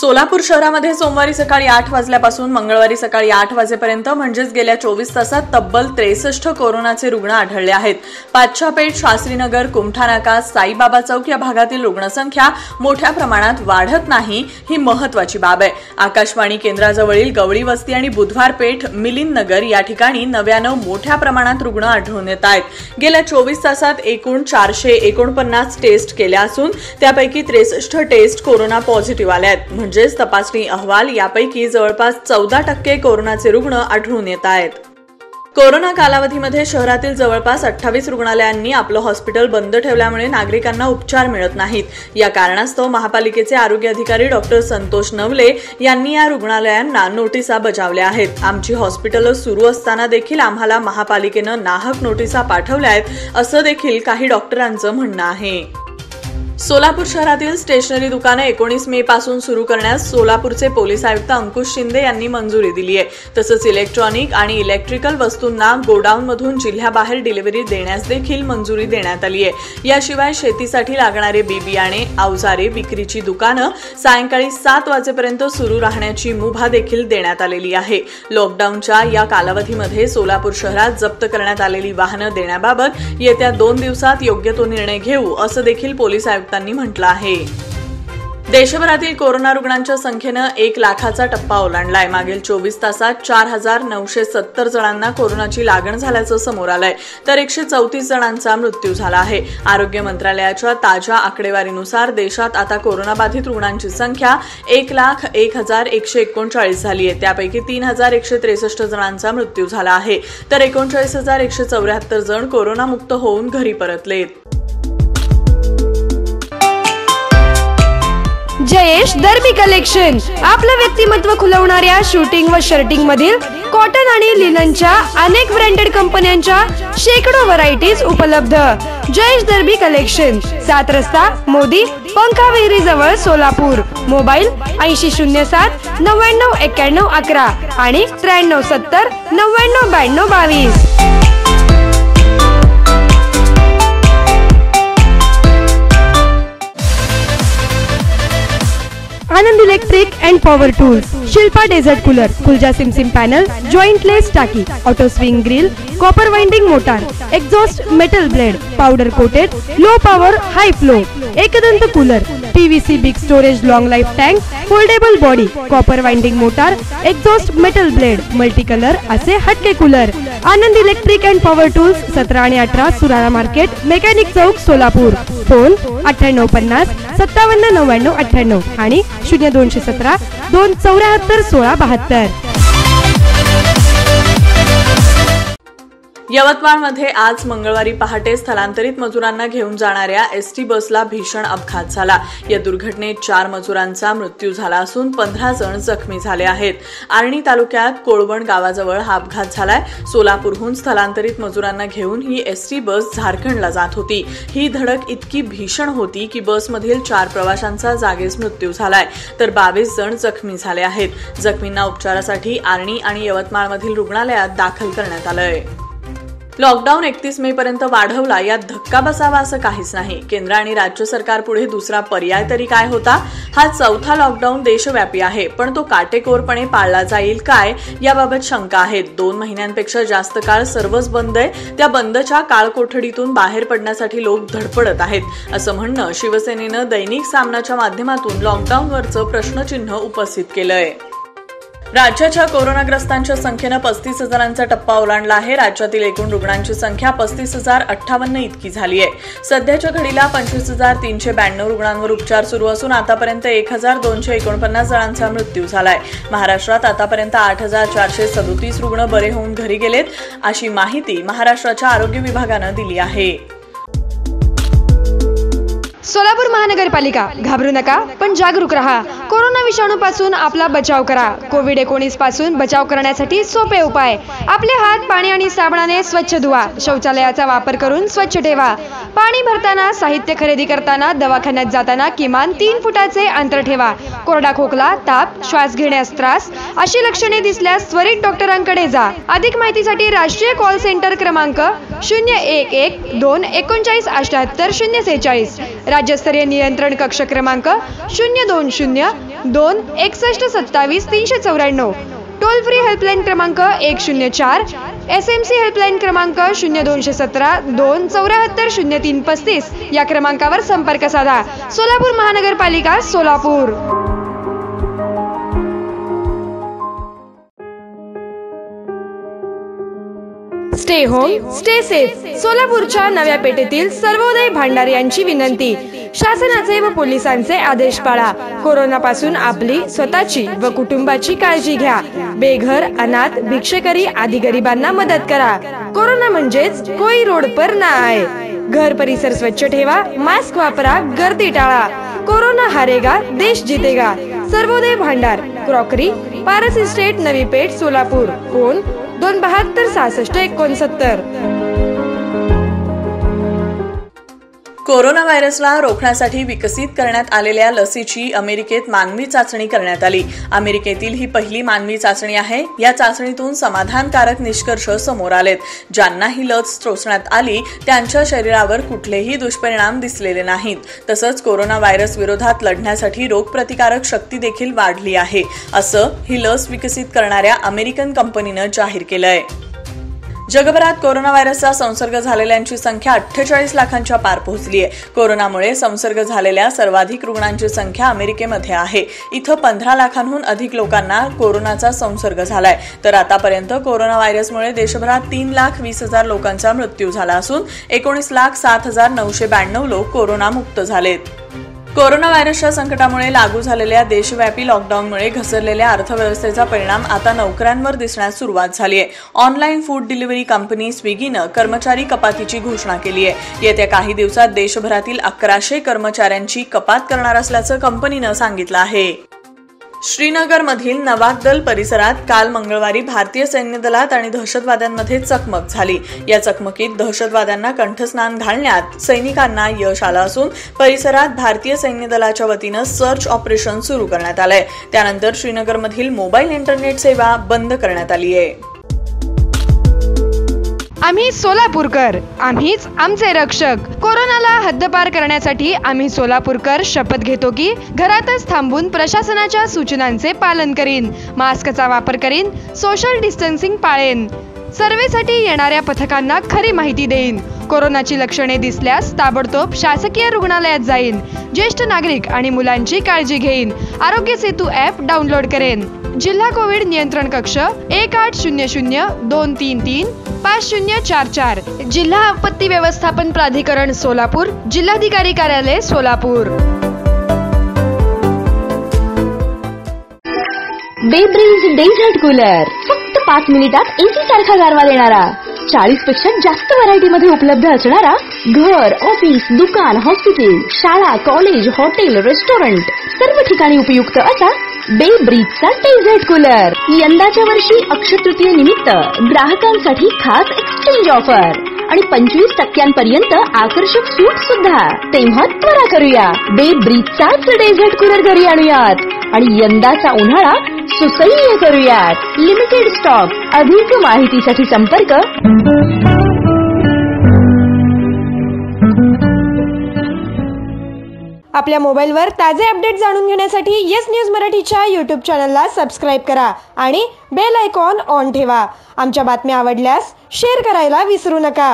सोलापूर शहरामध्ये सोमवारी सकाळी आठ वाजल्यापासून मंगळवारी सकाळी आठ वाजेपर्यंत म्हणजेच गेल्या चोवीस तासात तब्बल त्रेसष्ट कोरोनाचे रुग्ण आढळले आहेत. पाच्छापेठ शास्त्रीनगर कुमठानाका साईबाबा चौक या भागातील रुग्णसंख्या मोठ्या प्रमाणात वाढत नाही ही महत्वाची बाब आहे. आकाशवाणी केंद्राजवळील गवळी वस्ती आणि बुधवार पेठ मिलिंद नगर या ठिकाणी नव्यानं मोठ्या प्रमाणात रुग्ण आढळून येत आहेत. गेल्या चोवीस तासात एकूण चारशे एकोणपन्नास टेस्ट केल्या असून त्यापैकी त्रेसष्ट टेस्ट कोरोना पॉझिटिव्ह आल्या आहेत. म्हणजेच तपासणी अहवाल यापैकी जवळपास चौदा टक्के कोरोनाचे रुग्ण आढळून येत आहेत. कोरोना कालावधीमध्ये शहरातील जवळपास अठ्ठावीस रुग्णालयांनी आपलं हॉस्पिटल बंद ठेवल्यामुळे नागरिकांना उपचार मिळत नाहीत. या कारणास्तव महापालिकेचे आरोग्य अधिकारी डॉक्टर संतोष नवले यांनी या रुग्णालयांना नोटिसा बजावल्या आहेत. आमची हॉस्पिटलं सुरू असताना देखील आम्हाला महापालिकेनं नाहक नोटिसा पाठवल्या आहेत असं देखील काही डॉक्टरांचं म्हणणं आहे. सोलापूर शहरातील स्टेशनरी दुकानं एकोणीस मे पासून सुरू करण्यास सोलापूरचे पोलीस आयुक्त अंकुश शिंदे यांनी मंजुरी दिली आहे. तसंच इलेक्ट्रॉनिक आणि इलेक्ट्रिकल वस्तूंना गोडाऊनमधून जिल्ह्याबाहेर डिलिव्हरी देण्यास देखील मंजुरी देण्यात आली आहे. याशिवाय शेतीसाठी लागणारे बी बियाणे अवजारे विक्रीची दुकानं सायंकाळी सात वाजेपर्यंत सुरू राहण्याची मुभा देखील देण्यात आलेली आहे. लॉकडाऊनच्या या कालावधीमध्ये सोलापूर शहरात जप्त करण्यात आलेली वाहनं देण्याबाबत येत्या दोन दिवसात योग्य तो निर्णय घेऊ असं देखील पोलीस आयुक्त आयुक्तांनी म्हटलं आहे. देशभरातील कोरोना रुग्णांच्या संख्येनं एक लाखाचा टप्पा ओलांडलाय. मागील चोवीस तासात चार हजार नऊशे सत्तर जणांना कोरोनाची लागण झाल्याचं समोर आलंय. तर एकशे चौतीस जणांचा मृत्यू झाला आहे. आरोग्य मंत्रालयाच्या ताज्या आकडेवारीनुसार देशात आता कोरोनाबाधित रुग्णांची संख्या एक लाख एक हजार एकशे एकोणचाळीस झाली आहे. त्यापैकी तीन हजार एकशे त्रेसष्ट जणांचा मृत्यू झाला आहे. तर एकोणचाळीस हजार एकशे चौऱ्याहत्तर जण कोरोनामुक्त होऊन घरी परतलेत. जयेश दर्बी कलेक्शन आपलं व्यक्तिमत्व खुलवणाऱ्या शूटिंग व शर्टिंग मधील कॉटन आणि लिननच्या अनेक ब्रँडेड कंपन्यांच्या शेकडो व्हरायटीज उपलब्ध. जयेश दर्बी कलेक्शन सात रस्ता मोदी पंखाविहिरी जवळ सोलापूर. मोबाईल ऐंशी शून्य सात नव्याण्णव एक्क्याण्णव अकरा आणि त्र्याण्णव सत्तर नव्याण्णव ब्याण्णव बावीस. Anand and power tools Shilpa desert cooler कुलजा सिमसिम पॅनल जॉईंट लेस टाकी auto swing grill copper winding motor exhaust metal blade powder coated low power high flow Ekdant cooler PVC big storage long life tank foldable body copper winding motor exhaust metal blade multi colour असे हटके cooler Anand electric and power tools सतरा आणि अठरा सुराळा market mechanic Chowk Solapur phone अठ्ठ्याण्णव पन्नास सत्तावन्न नव्याण्णव अठ्ठ्याण्णव आणि शून्य दोनशे सतरा दोन चौऱ्याहत्तर सोळा बहात्तर. यवतमाळमध्ये आज मंगळवारी पहाटे स्थलांतरित मजुरांना घेऊन जाणाऱ्या एस टी बसला भीषण अपघात झाला. या दुर्घटनेत चार मजुरांचा मृत्यू झाला असून पंधरा जण जखमी झाले आहेत. आर्णी तालुक्यात कोळवण गावाजवळ हा अपघात झालाय. सोलापूरहून स्थलांतरित मजुरांना घेऊन ही एस टी बस झारखंडला जात होती. ही धडक इतकी भीषण होती की बसमधील चार प्रवाशांचा जागीच मृत्यू झालाय. तर बावीस जण जखमी झाले आहेत. जखमींना उपचारासाठी आर्णी आणि यवतमाळमधील रुग्णालयात दाखल करण्यात आलंय. लॉकडाऊन एकतीस मे पर्यंत वाढवला यात धक्का बसावा असं काहीच नाही. केंद्र आणि राज्य सरकार पुढे दुसरा पर्याय तरी काय होता? हा चौथा लॉकडाऊन देशव्यापी आहे पण तो काटेकोरपणे पाळला जाईल काय? याबाबत शंका आहेत. दोन महिन्यांपेक्षा जास्त काळ सर्वच बंद आहे. त्या बंदच्या काळकोठडीतून बाहेर पडण्यासाठी लोक धडपडत आहेत असं म्हणणं शिवसेनेनं दैनिक सामनाच्या माध्यमातून लॉकडाऊनवरचं प्रश्नचिन्ह उपस्थित केलंय. राज्याच्या कोरोनाग्रस्तांच्या संख्येनं पस्तीस हजारांचा टप्पा ओलांडला आहे. राज्यातील एकूण रुग्णांची संख्या पस्तीस हजार अठ्ठावन्न इतकी झाली आहे. सध्याच्या घडीला पंचवीस हजार तीनशे ब्याण्णव रुग्णांवर उपचार सुरू असून आतापर्यंत एक हजार दोनशे एकोणपन्नास जणांचा मृत्यू झालाय. महाराष्ट्रात आतापर्यंत आठ हजार चारशे सदोतीस रुग्ण बरे होऊन घरी गेलेत अशी माहिती महाराष्ट्राच्या आरोग्य विभागानं दिली आहे. महानगरपालिका घाबरू नका पण जागरूक राहा. कोरोना विषाणू पासून आपला बचाव करा. कोविड एकोणीसपासून बचाव करण्यासाठी सोपे उपाय. आपले हात पाणी आणि साबणाने स्वच्छ धुवा. शौचालयाचा वापर करून स्वच्छ ठेवा. पाणी भरताना साहित्य खरेदी करताना दवाखान्यात जाताना किमान तीन फुटाचे अंतर ठेवा. कोरडा खोकला ताप श्वास घेण्यास त्रास अशी लक्षणे दिसल्यास त्वरित डॉक्टरांकडे जा. अधिक माहितीसाठी राष्ट्रीय कॉल सेंटर क्रमांक शून्य एक एक दोन एकोणचाळीस अठ्याहत्तर शून्य सेहेचाळीस. राज्यस्तरीय नियंत्रण कक्ष क्रमांक शून्य दोन शून्य दोन एकसष्ट सत्तावीस तीनशे चौऱ्याण्णव. टोल फ्री हेल्पलाईन क्रमांक एक शून्य चार. एस एम सी हेल्पलाईन क्रमांक शून्य दोनशे सतरा दोन चौऱ्याहत्तर शून्य तीन पस्तीस. या क्रमांकावर संपर्क साधा. सोलापूर महानगरपालिका Solapur. Stay home stay safe सोलापूरच्या नव्या पेठेतील सर्वोदय भांडार यांची विनंती. शासनाचे व पोलिसांचे आदेश पाळा. कोरोनापासून आपली स्वतःची व कुटुंबाची काळजी घ्या. बेघर अनाथ भिक्षेकरी आदी गरिबांना मदत करा. कोरोना म्हणजेच कोई रोड पर ना आहे घर परिसर स्वच्छ ठेवा मास्क वापरा गर्दी टाळा. कोरोना हारेगा देश जितेगा. सर्वोदय भांडार crockery Paras estate Navi Peth Solapur phone दोन बहात्तर सहासष्ट एकोणसत्तर. कोरोना व्हायरसला रोखण्यासाठी विकसित करण्यात आलेल्या लसीची अमेरिकेत मानवी चाचणी करण्यात आली. अमेरिकेतील ही पहिली मानवी चाचणी आहे. या चाचणीतून समाधानकारक निष्कर्ष समोर आलेत. ज्यांना ही लस टोचण्यात आली त्यांच्या शरीरावर कुठलेही दुष्परिणाम दिसलेले नाहीत. तसंच कोरोना व्हायरस विरोधात लढण्यासाठी रोगप्रतिकारक शक्ती देखील वाढली आहे. असं ही लस विकसित करणाऱ्या अमेरिकन कंपनीनं जाहीर केलं आहे जगभरात कोरोना व्हायरसचा संसर्ग झालेल्यांची संख्या अठ्ठेचाळीस लाखांच्या पार पोहोचली आहे. कोरोनामुळे संसर्ग झालेल्या सर्वाधिक रुग्णांची संख्या अमेरिकेमध्ये आहे. इथं पंधरा लाखांहून अधिक लोकांना कोरोनाचा संसर्ग झालाय. तर आतापर्यंत कोरोना व्हायरसमुळे देशभरात तीन लाख वीस हजार लोकांचा मृत्यू झाला असून एकोणीस लाख सात हजार नऊशे ब्याण्णव लोक कोरोनामुक्त झालेत. कोरोना व्हायरसच्या संकटामुळे लागू झालेल्या देशव्यापी लॉकडाऊनमुळे घसरलेल्या अर्थव्यवस्थेचा परिणाम आता नोकऱ्यांवर दिसण्यास सुरुवात झाली आहे. ऑनलाईन फूड डिलिव्हरी कंपनी स्विगीनं कर्मचारी कपातीची घोषणा केली आहे. येत्या काही दिवसात देशभरातील अकराशे कर्मचाऱ्यांची कपात करणार असल्याचं कंपनीनं सांगितलं आहे. श्रीनगरमधील नवाकदल परिसरात काल मंगळवारी भारतीय सैन्य दलात आणि दहशतवाद्यांमध्ये चकमक झाली. या चकमकीत दहशतवाद्यांना कंठस्नान घालण्यात सैनिकांना यश आलं असून परिसरात भारतीय सैन्य दलाच्या वतीनं सर्च ऑपरेशन सुरू करण्यात आलंय. त्यानंतर श्रीनगरमधील मोबाईल इंटरनेट सेवा बंद करण्यात आली आहे. आम्ही सोलापूरकर आम्हीच आमचे रक्षक. कोरोनाला हद्दपार करण्यासाठी आम्ही सोलापूरकर शपथ घेतो की घरातच थांबून प्रशासनाच्या सूचनांचे पालन करीन मास्कचा वापर करीन सोशल डिस्टन्सिंग पाळेन. सर्वेसाठी येणाऱ्या पथकांना खरी माहिती देईन. कोरोनाची लक्षणे दिसल्यास ताबडतोब शासकीय रुग्णालयात जाईन. ज्येष्ठ नागरिक आणि मुलांची काळजी घेईन. आरोग्य सेतू ॲप डाउनलोड करेन. जिल्हा कोविड नियंत्रण कक्ष एक आठ शून्य शून्य दोन तीन तीन पाच शून्य चार चार. जिल्हा आपत्ती व्यवस्थापन प्राधिकरण सोलापूर जिल्हाधिकारी कार्यालय सोलापूर. बेब्रिज डेझर्ट कूलर फक्त पाच मिनिटात एसी सारखा गारवा देणारा. चाळीसपेक्षा जास्त व्हरायटी मध्ये उपलब्ध असणारा घर ऑफिस दुकान हॉस्पिटल शाळा कॉलेज हॉटेल रेस्टॉरंट सर्व ठिकाणी उपयुक्त असा बेब्रिजचा डेझर्ट कूलर यंदाच्या वर्षी अक्षतृतीय निमित्त ग्राहकांसाठी खास एक्सचेंज ऑफर आणि पंचवीस टक्क्यांपर्यंत आकर्षक सूट सुद्धा. तेव्हा त्वरा करूया. बेब्रिजचाच डेझर्ट कूलर घरी आणूयात. आणि यंदाचा उन्हाळा सुसह्य करूयात. लिमिटेड स्टॉक अधिक माहितीसाठी संपर्क आपल्या मोबाईलवर ताजे अपडेट जाणून घेण्यासाठी येस न्यूज मराठीच्या यूट्यूब चॅनलला सबस्क्राईब करा आणि बेल आयकॉन ऑन ठेवा. आमच्या बातम्या आवडल्यास शेअर करायला विसरू नका.